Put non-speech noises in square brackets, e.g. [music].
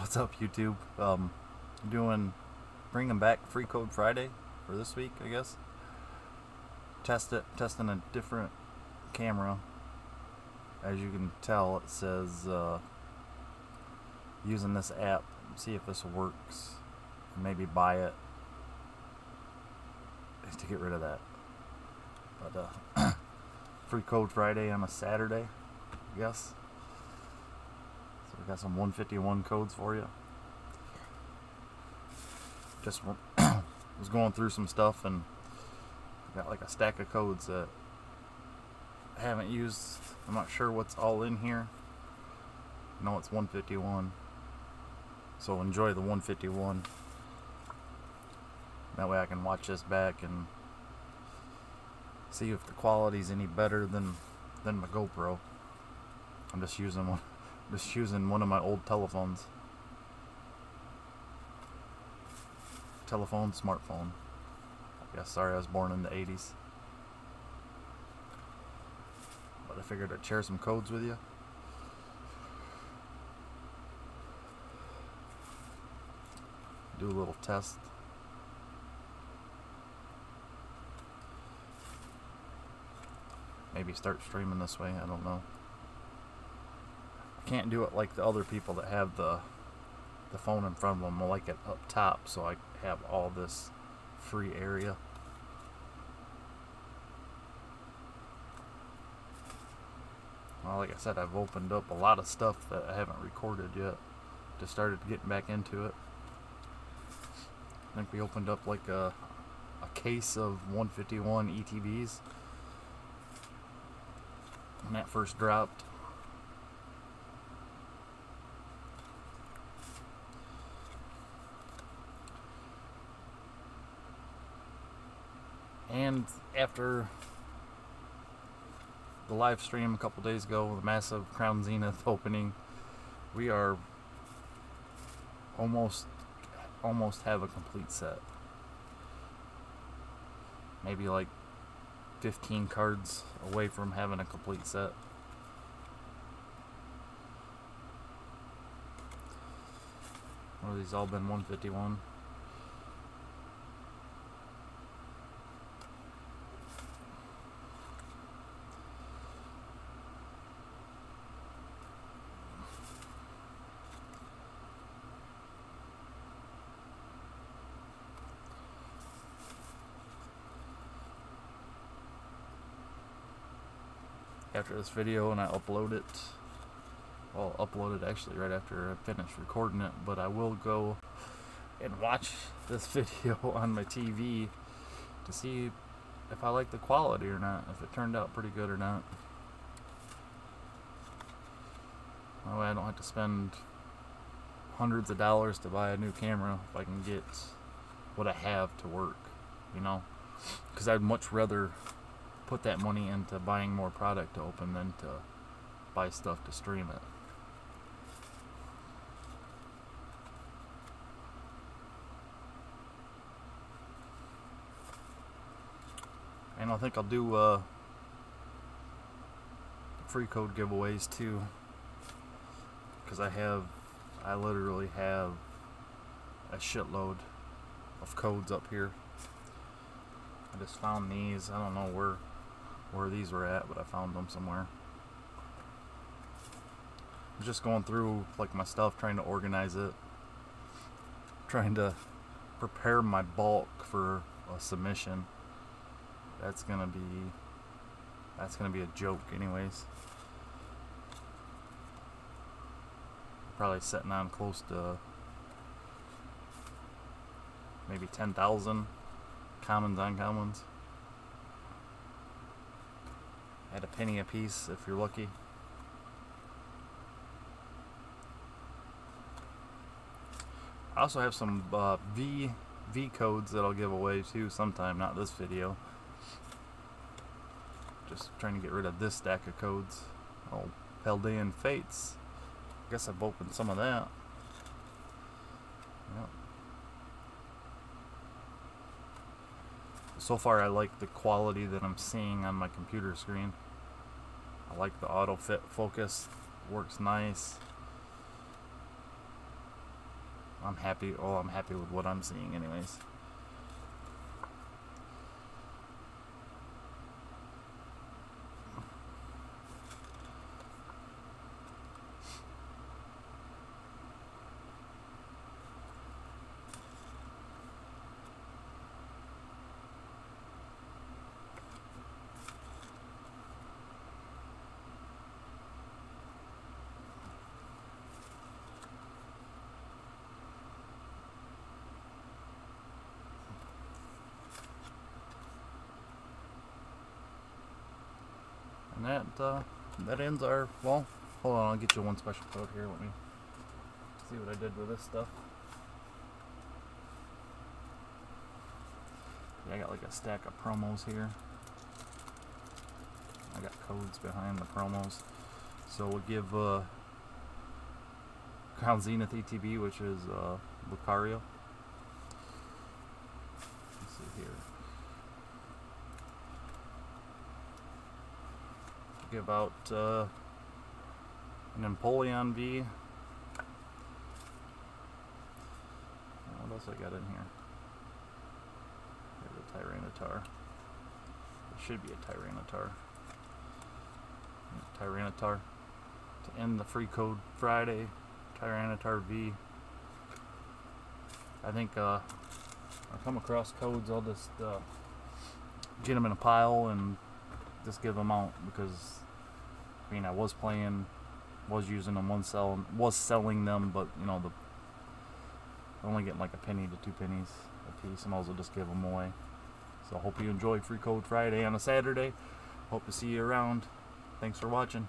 What's up, YouTube? Um, doing, bringing back Free Code Friday for this week, I guess. Test it, testing a different camera. As you can tell, it says uh, using this app. See if this works. Maybe buy it to get rid of that. But uh, [coughs] Free Code Friday on a Saturday, I guess. We got some 151 codes for you. Just [clears throat] was going through some stuff and got like a stack of codes that I haven't used. I'm not sure what's all in here. I know it's 151. So enjoy the 151. That way I can watch this back and see if the quality's any better than than my GoPro. I'm just using one just using one of my old telephones. Telephone, smartphone. Yeah, sorry I was born in the 80s. But I figured I'd share some codes with you. Do a little test. Maybe start streaming this way, I don't know. Can't do it like the other people that have the the phone in front of them. I like it up top so I have all this free area. Well, like I said, I've opened up a lot of stuff that I haven't recorded yet. Just started getting back into it. I think we opened up like a, a case of 151 ETBs when that first dropped. And after the live stream a couple days ago, the massive Crown Zenith [laughs] opening, we are almost almost have a complete set. Maybe like 15 cards away from having a complete set. What these all been 151? After this video and I upload it. Well, I'll upload it actually right after I finish recording it, but I will go and watch this [laughs] video on my TV to see if I like the quality or not, if it turned out pretty good or not. That way I don't have to spend hundreds of dollars to buy a new camera if I can get what I have to work, you know? Because I'd much rather put that money into buying more product to open than to buy stuff to stream it. And I think I'll do uh, free code giveaways too. Because I have, I literally have a shitload of codes up here. I just found these. I don't know where where these were at, but I found them somewhere. I'm just going through like my stuff, trying to organize it, trying to prepare my bulk for a submission. That's gonna be that's gonna be a joke, anyways. Probably setting on close to maybe 10,000 commons, and uncommons. At a penny a piece if you're lucky. I also have some uh, V V codes that I'll give away too sometime, not this video. Just trying to get rid of this stack of codes. Oh, Paldean Fates. I guess I've opened some of that. So far I like the quality that I'm seeing on my computer screen. I like the auto fit focus, works nice. I'm happy. Oh, I'm happy with what I'm seeing, anyways. And that uh, that ends our well. Hold on, I'll get you one special code here. Let me see what I did with this stuff. Yeah, I got like a stack of promos here. I got codes behind the promos. So we'll give uh, Crown Zenith ETB, which is uh, Lucario. Let's see here. Give out uh, an V. What else I got in here? There's a Tyranitar. It should be a Tyranitar. Tyranitar. To end the free code Friday, Tyranitar V. I think uh, I come across codes, I'll just uh, get them in a pile and just give them out because I mean I was playing, was using them, one selling, was selling them, but you know the only getting like a penny to two pennies a piece. I might as well just give them away. So hope you enjoy Free Code Friday on a Saturday. Hope to see you around. Thanks for watching.